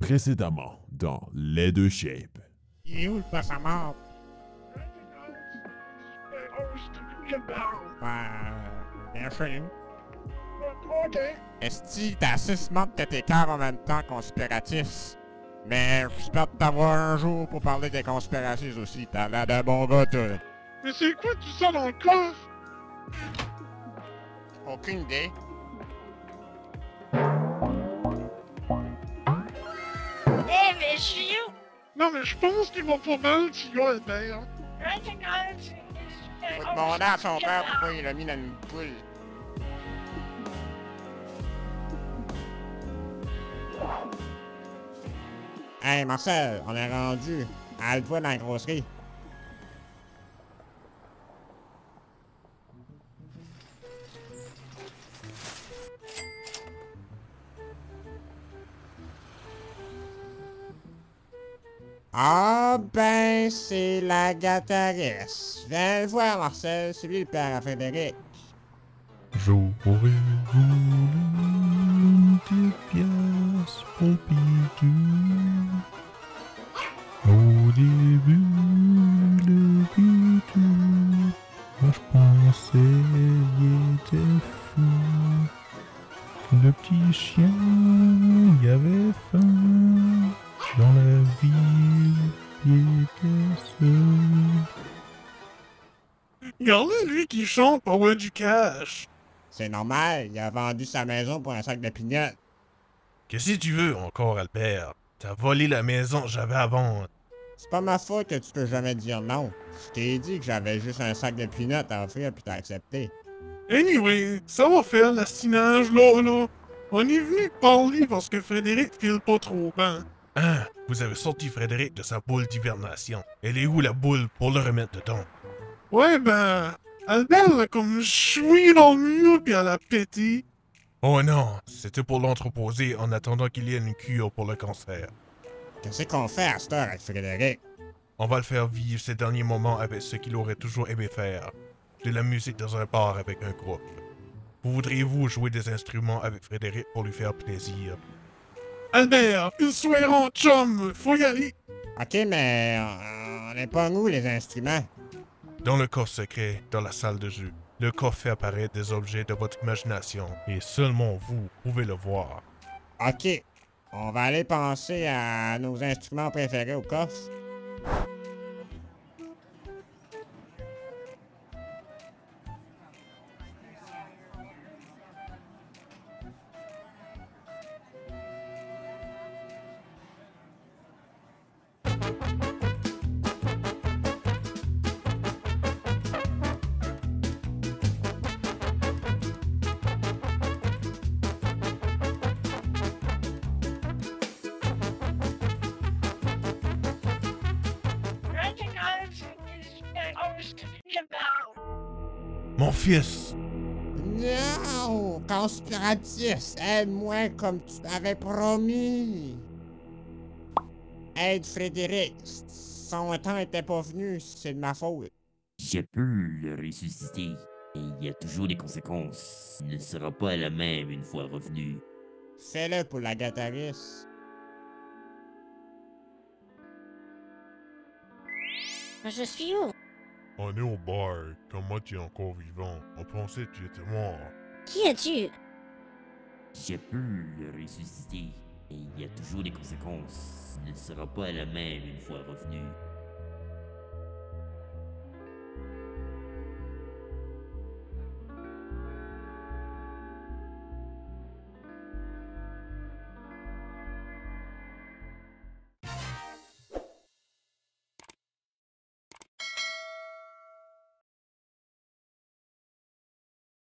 Précédemment, dans Les Deux Shapes. Il est où le poste à mort? Ben, bien chez nous. Est-ce que t'as assez smart que t'es cœurs en même temps conspiratif? Mais j'espère t'avoir un jour pour parler des conspirations aussi. T'as l'air d'un bon gars, toi. Mais c'est quoi tout ça dans le coffre? Aucune idée. Non, mais je pense qu'il va pas mal, tu gars, Albert. Faut demander à son père pourquoi il l'a mis dans une poule. Hey Marcel, on est rendu à le dans la grosserie. Ah ben, c'est la gâtaresse. Viens le voir, Marcel, c'est lui le père à Frédéric. J'aurais voulu des pièces Pompidou. Au début, le bidou, moi je pensais il était fou. Le petit chien, il avait faim. Dans la seul. Regardez lui qui chante pour avoir du cash. C'est normal, il a vendu sa maison pour un sac de pignottes. Qu'est-ce que tu veux encore, Albert? T'as volé la maison que j'avais à vendre. C'est pas ma faute que tu peux jamais dire non. Je t'ai dit que j'avais juste un sac de pignottes à offrir puis t'as accepté. Anyway, ça va faire l'astinage là, là. On est venu parler parce que Frédéric file pas trop bien. Hein? Vous avez sorti Frédéric de sa boule d'hibernation. Elle est où la boule pour le remettre dedans? Ouais, ben, Albert l'a comme choui dans le mur puis elle a pété. Oh non, c'était pour l'entreposer en attendant qu'il y ait une cure pour le cancer. Qu'est-ce qu'on fait à cette heure avec Frédéric? On va le faire vivre ces derniers moments avec ce qu'il aurait toujours aimé faire. De la musique dans un bar avec un groupe. Voudriez-vous jouer des instruments avec Frédéric pour lui faire plaisir? Albert, une soirée en chum, faut y aller. Ok, mais on n'est pas nous les instruments. Dans le coffre secret, dans la salle de jeu, le coffre fait apparaître des objets de votre imagination et seulement vous pouvez le voir. Ok, on va aller penser à nos instruments préférés au coffre. Mon fils! Non, conspiratif, aide-moi comme tu m'avais promis. Aide Frédéric, son temps était pas venu, c'est de ma faute. Je peux le ressusciter. Et il y a toujours des conséquences. Il ne sera pas la même une fois revenu. Fais-le pour la guitariste. Je suis où? On est au bar. Comment tu es encore vivant? On pensait que tu étais mort. Qui es-tu? Je peux le ressusciter. Et il y a toujours des conséquences. Il ne sera pas la même une fois revenu.